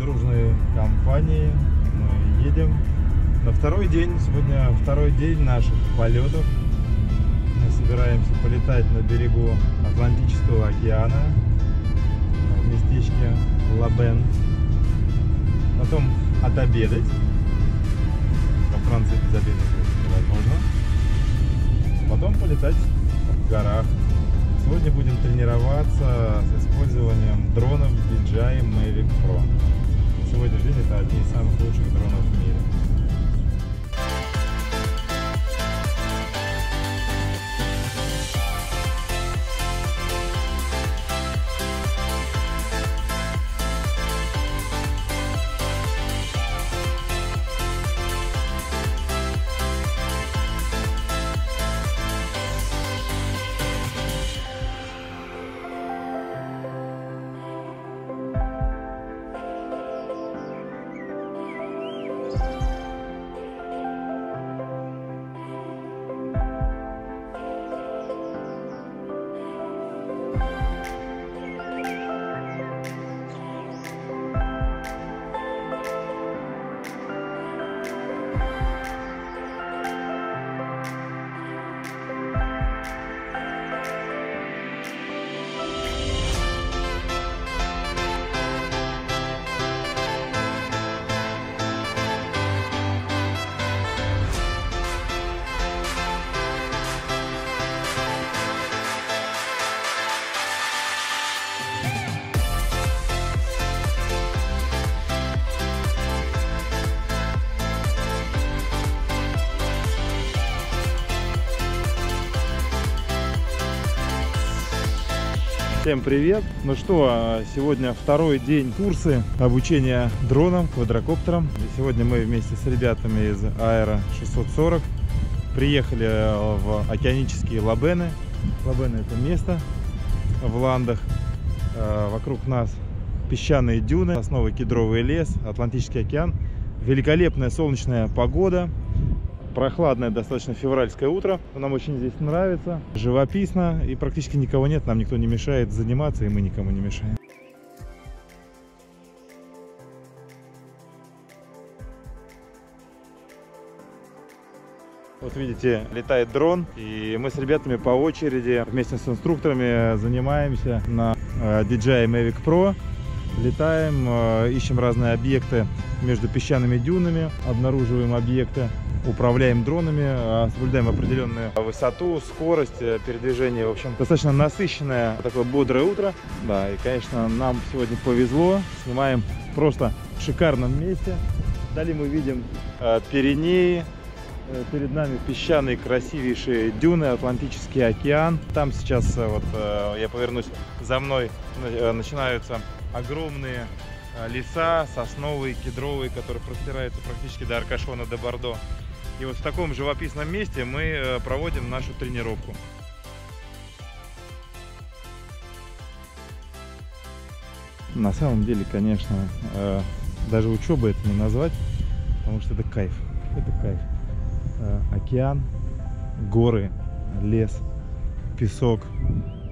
дружной компании. мы едем на второй день. Сегодня второй день наших полетов. Мы собираемся полетать на берегу Атлантического океана в местечке Лабен. Потом отобедать. Во Франции без обеда невозможно. Потом полетать в горах. Сегодня будем тренироваться с использованием дронов DJI Mavic Pro. На сегодняшний день это одни из самых лучших дронов в мире. Всем привет! Ну что, сегодня второй день курсы обучения дронам, квадрокоптерам. И сегодня мы вместе с ребятами из Аэро 640 приехали в океанические Лабены. Лабены это место в Ландах. Э, вокруг нас песчаные дюны, основы кедровый лес, Атлантический океан. Великолепная солнечная погода прохладное достаточно февральское утро. Нам очень здесь нравится. Живописно и практически никого нет. Нам никто не мешает заниматься и мы никому не мешаем. Вот видите, летает дрон, и мы с ребятами по очереди вместе с инструкторами занимаемся на э, DJI Mavic Pro. Летаем, э, ищем разные объекты между песчаными дюнами, обнаруживаем объекты управляем дронами, а, соблюдаем определенную высоту, скорость э, передвижения. В общем, достаточно насыщенное такое бодрое утро. Да, и, конечно, нам сегодня повезло. Снимаем просто в шикарном месте. Далее мы видим э, Пиренеи, э, перед нами песчаные красивейшие дюны, Атлантический океан. Там сейчас, вот я повернусь за мной, начинаются огромные леса, сосновые, кедровые, которые простираются практически до Аркашона, до Бордо. И вот в таком живописном месте мы э, проводим нашу тренировку. На самом деле, конечно, э, даже учеба это не назвать, потому что это кайф. Это кайф. Э, океан, горы, лес, песок.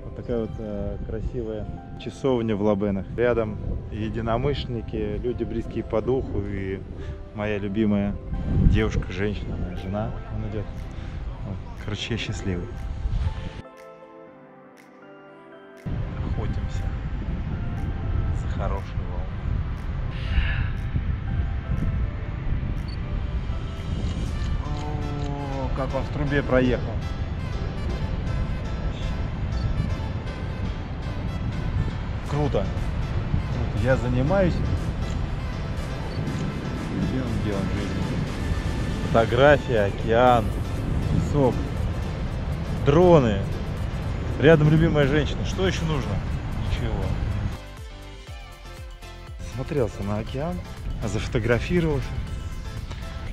Вот такая вот красивая часовня в Лабенах. Рядом единомышленники, люди близкие по духу и моя любимая девушка, женщина, моя жена, он идет. Короче, я счастливый. Охотимся за хорошей О, как он в трубе проехал. Круто. Я занимаюсь любимым делом жизни. Фотография, океан, песок, дроны. Рядом любимая женщина. Что еще нужно? Ничего. Смотрелся на океан, зафотографировался.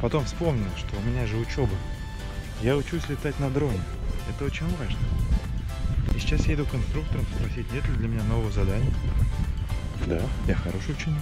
Потом вспомнил, что у меня же учеба. Я учусь летать на дроне. Это очень важно. И сейчас я иду к инструкторам спросить, нет ли для меня нового задания. Да, я хороший ученик.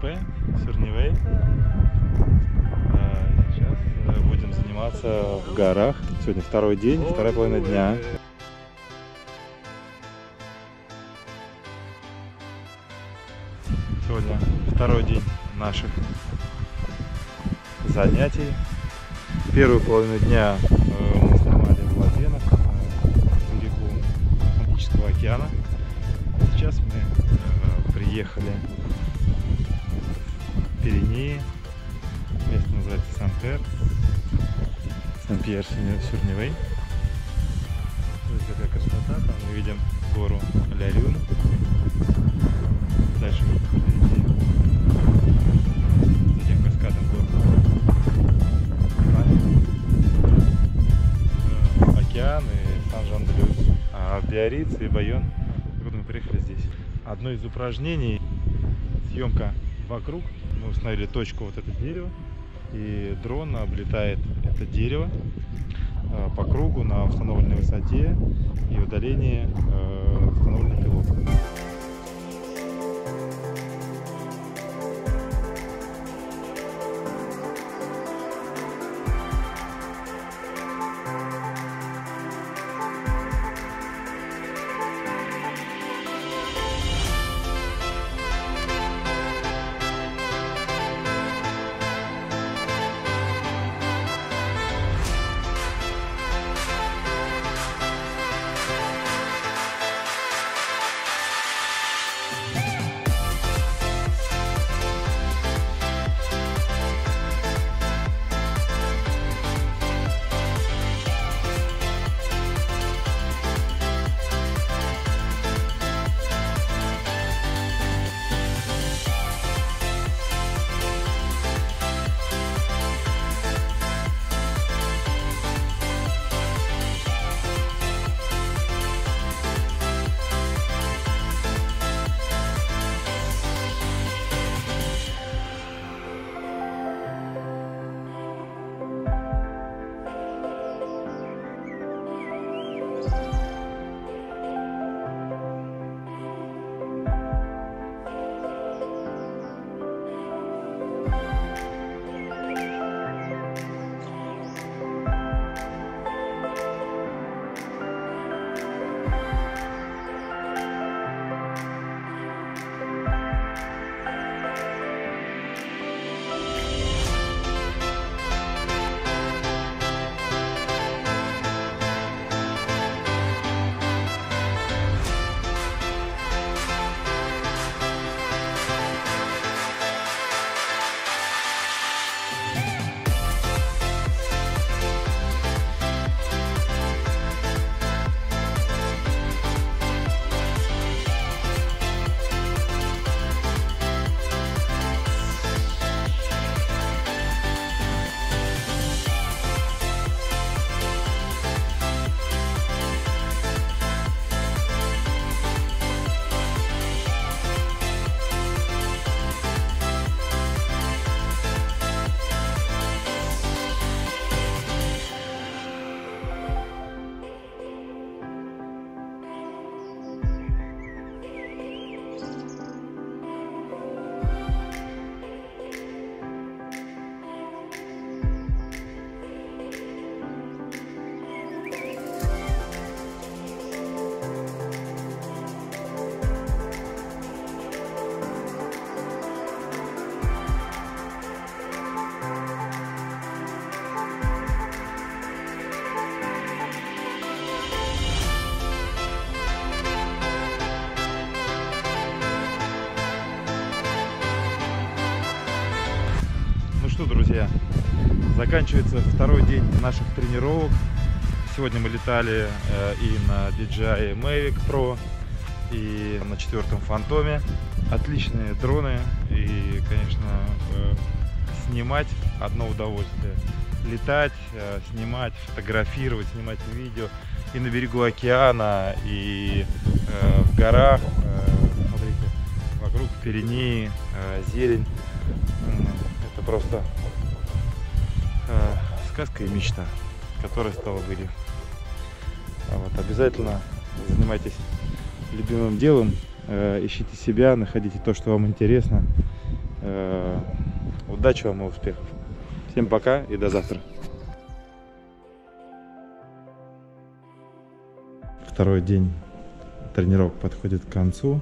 Сан-Пе, Сюрневей. А, Сейчас э, будем заниматься в горах. Сегодня второй день, вторая половина дня. Сегодня второй день наших занятий. Первую половину дня э, мы снимали в Ладенах, э, в берегу Атлантического океана. Сейчас мы приехали Пиренеи. Место называется Сан-Пер. Сан-Пьер-Сюрневей. Вот такая красота. Там мы видим гору Лярюн. Дальше впереди. Затем каскадом гор. Э, Сан-Жан-де-Люс. А Биарриц и Байон, откуда мы приехали здесь. Одно из упражнений съемка вокруг. Мы установили точку вот это дерево. И дрон облетает это дерево э, по кругу на установленной высоте и удалении э, установленный заканчивается второй день наших тренировок. Сегодня мы летали э, и на DJI Mavic Pro, и на четвертом Фантоме. Отличные дроны и, конечно, э, снимать одно удовольствие. Летать, э, снимать, фотографировать, снимать видео и на берегу океана, и в горах. Смотрите, вокруг Пиренеи, зелень. Это просто сказка и мечта, которая стала былью. А Вот, обязательно занимайтесь любимым делом, э, ищите себя, находите то, что вам интересно. Э, Удачи вам и успехов. Всем пока и до завтра. Второй день тренировок подходит к концу.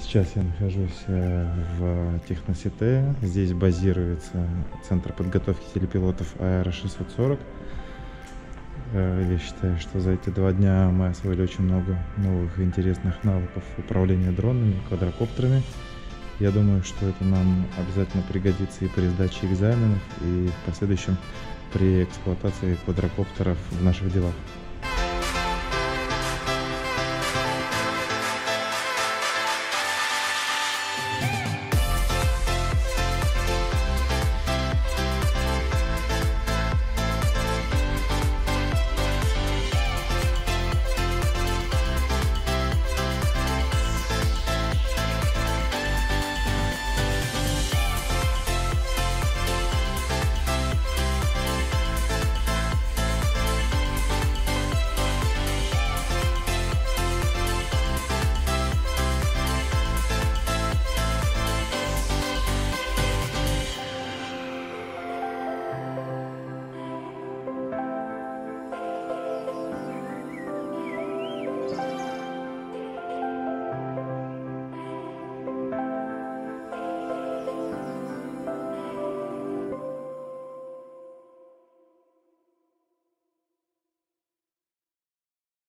Сейчас я нахожусь э, в Техносите. Здесь базируется Центр подготовки телепилотов Аэро 640. Э, Я считаю, что за эти два дня мы освоили очень много новых интересных навыков управления дронами, квадрокоптерами. Я думаю, что это нам обязательно пригодится и при сдаче экзаменов, и в последующем при эксплуатации квадрокоптеров в наших делах.